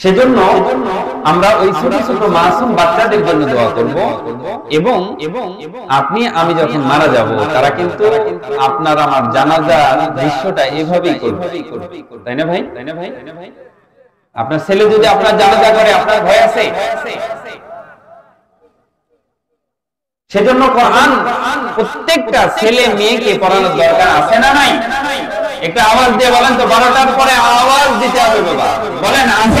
সেজন্য আমরা ওই ছোট ছোট মাসুম বাচ্চাদের জন্য দোয়া করব এবং এবং আপনি, আমি যখন মারা যাব, তারা কিন্তু আপনার আমার জানাজা দৃশ্যটা এভাবেই করবে। তাই না ভাই তাই না ভাই? আপনার ছেলে যদি আপনার জানাজা করে, আপনার ভয় আছে? সেজন্য কোরআন প্রত্যেকটা ছেলে মেয়েকে পড়ানোর দরকার আছে না নাই? একটা আওয়াজ দিয়ে বলেন তো, বারোটার পরে আওয়াজ দিতে হবে বাবা। বলেন, আছে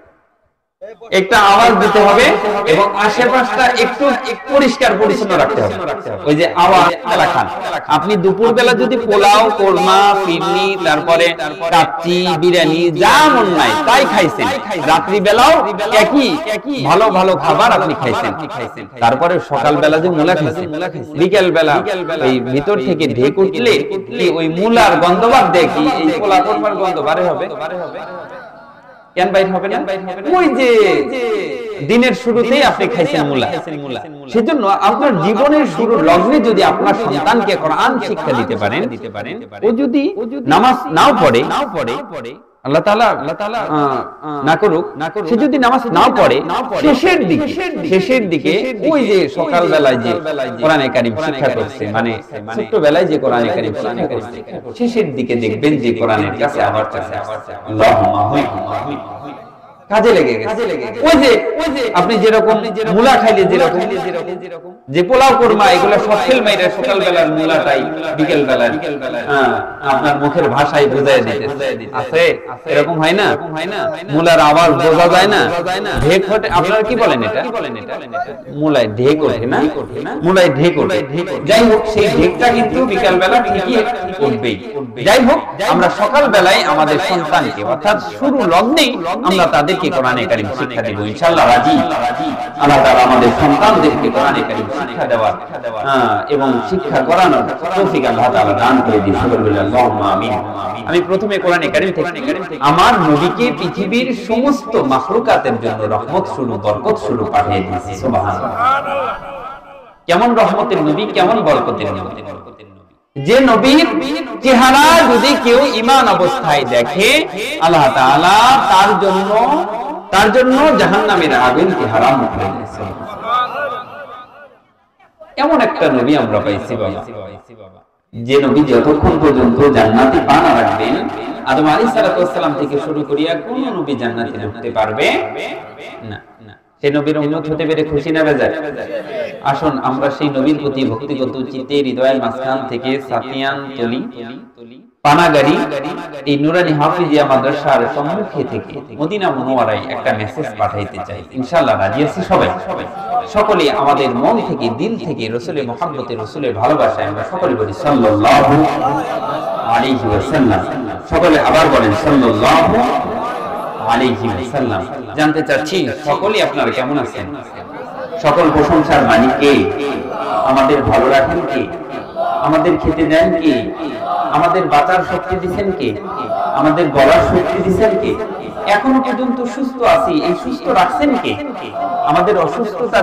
একটা আওয়াজ দিতে হবে এবং আশেপাশটা একটু পরিষ্কার, পরিচ্ছন্ন রাখতে হবে। ওই যে আওয়াজ রাখান আপনি দুপুর বেলা যদি পোলাও, কোরমা ফিরনি তারপরে কাচ্চি, বিরিয়ানি, যা মন নাই, তাই খাইছেন। রাত্রি বেলাও একই, ভালো ভালো খাবার আপনি খাইছেন। তারপরে সকাল বেলা যে মূলা খাইছেন বিকেল বেলা এই ভিতর থেকে ঢেক উঠলে ওই মূলার গন্ধ বাদ দেয় এই পোলা কোরমার গন্ধ বারে হবে? বাইর হবে না? ওই যে দিনের শুরুতেই আপনি খাইছেন মুলা। সেজন্য আপনার জীবনের শুরু লগ্নে যদি আপনার সন্তানকে কোরআন শিক্ষা দিতে পারেন দিতে পারেন ও যদি নামাজ নাও পড়ে নাও পড়ে আল্লাহ তাআলা আল্লাহ তাআলা না করুক না করুক সে যদি নামাজ নাও পড়ে শেষের দিকে শেষের দিকে ওই যে সকাল বেলায় যে কোরআনে কারীম শিক্ষা করছে মানে ছোট বেলায় যে কোরআনে কারীম শিক্ষা করছে শেষের দিকে দেখবেন যে কোরআনের কাছে আবার কাছে কাজে লেগে গেছে। ওই যে আপনি যেরকম মুলা খাইলে যেরকম যে পোলাও কোরমা এগুলো সব ফেল মাইরে সকাল বেলার মুলাটাই বিকেল বেলার আপনার মুখের ভাষায় বুঝাই দিতে আছে? এরকম হয় না? মুলার আওয়াজ বোঝা যায় না? ঢেক ওঠে আপনারা কি বলেন এটা? মুলায় ঢেক ওঠে না? মুলায় ঢেক ওঠে যাই হোক সেই ঢেকটা কিন্তু বিকাল বেলা ঠিকই উঠবেই। যাই হোক আমরা সকাল বেলায় আমাদের সন্তানকে অর্থাৎ শুরু লগ্নেই আমরা তাদেরকে কোরআনে কারিম শিক্ষা দেব ইনশাআল্লাহ রাজি। আল্লাহ তাআলা আমাদের সন্তানদেরকে কোরআনে কারিম শিক্ষা দেওয়ার এবং শিক্ষা করানোর তৌফিক আল্লাহ তাআলা দান করে দিন। আল্লাহুম্মা আমিন। আমি প্রথমে কোরআনে কারিম থেকে আমার নবীকে পৃথিবীর সমস্ত মাখলুকাতের জন্য রহমত শুরু বরকত শুরু পাঠিয়ে দিয়েছি। সুবহানাল্লাহ। কেমন রহমতের নবী কেমন বরকতের নবী? যে নবীর চেহারা যদি কেউ ইমান অবস্থায় দেখে, আল্লাহ তার জন্য তার জন্য জাহান্নামের আগুনকে হারাম করে দিয়েছেন এমন একটা নবী আমরা পাইছি বাবা। যে নবী যতক্ষণ পর্যন্ত জান্নাতি পান রাখবেন, আদম আলাইহিস সালাম থেকে শুরু করিয়া কোন নবী জান্নাতে ঢুকতে পারবে না না। সেই নবীর হতে পেরে খুশি আসুন, আমরা সেই নবীর প্রতি ভক্তিগত চিত্তে হৃদয়ের মাঝখান থেকে সাতিয়ান এই নুরানি হাফিজিয়া মাদ্রাসার সম্মুখে থেকে মদিনা মনোয়ারায় একটা মেসেজ পাঠাইতে চাই। ইনশাআল্লাহ রাজি আছি সবাই? সকলে আমাদের মন থেকে, দিল থেকে, রসুলের মোহাম্মতের রসুলের ভালোবাসায় আমরা সকলে বলি সকলে আবার বলেন সাল্লাল্লাহু জানতে চাচ্ছি, সকলেই আপনারা কেমন আছেন? সকল প্রশংসার মালিক আমাদের ভালো রাখেন কে? আমাদের খেতে দেন কে? আমাদের বাঁচার শক্তি দিচ্ছেন কে? আমাদের গলার শক্তি দিচ্ছেন কে? এখনও পর্যন্ত সুস্থ আছি, এই সুস্থ রাখছেন কে? আমাদের অসুস্থতা